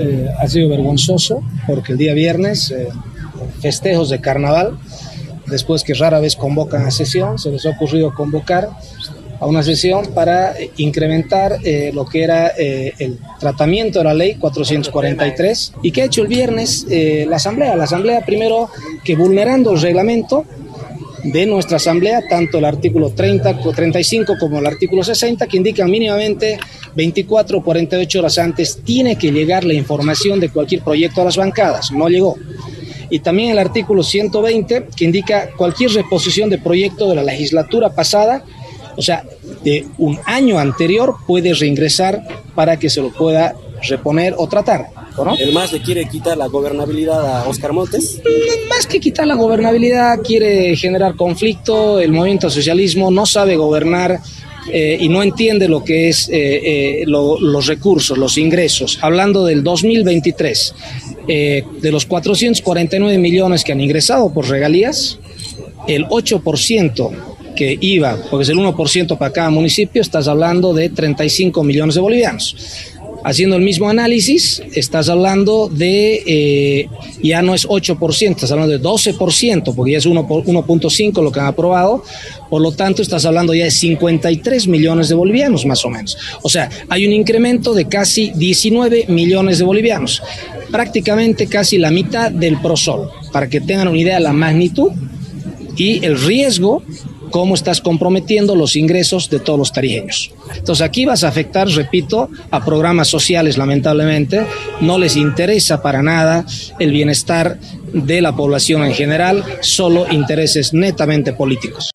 Eh, ha sido vergonzoso porque el día viernes, eh, festejos de carnaval, después que rara vez convocan a sesión, se les ha ocurrido convocar a una sesión para incrementar eh, lo que era eh, el tratamiento de la ley 443 y que ha hecho el viernes eh, la Asamblea. La Asamblea primero que vulnerando el reglamento de nuestra Asamblea, tanto el artículo 30, 35 como el artículo 60, que indican mínimamente 24 o 48 horas antes tiene que llegar la información de cualquier proyecto a las bancadas. No llegó y también el artículo 120 que indica cualquier reposición de proyecto de la legislatura pasada o sea, de un año anterior puede reingresar para que se lo pueda reponer o tratar. ¿No? ¿El MAS le quiere quitar la gobernabilidad a Oscar Montes? Más que quitar la gobernabilidad, quiere generar conflicto. El movimiento socialismo no sabe gobernar eh, y no entiende lo que es eh, eh, lo, los recursos, los ingresos. Hablando del 2023, eh, de los 449 millones que han ingresado por regalías, el 8% que iba, porque es el 1% para cada municipio, estás hablando de 35 millones de bolivianos. Haciendo el mismo análisis, estás hablando de, eh, ya no es 8%, estás hablando de 12%, porque ya es 1.5 lo que han aprobado, por lo tanto estás hablando ya de 53 millones de bolivianos más o menos. O sea, hay un incremento de casi 19 millones de bolivianos, prácticamente casi la mitad del prosol, para que tengan una idea de la magnitud y el riesgo cómo estás comprometiendo los ingresos de todos los tarijeños. Entonces aquí vas a afectar, repito, a programas sociales, lamentablemente, no les interesa para nada el bienestar de la población en general, solo intereses netamente políticos.